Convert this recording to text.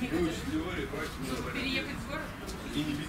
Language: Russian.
Переехать в город? И не бить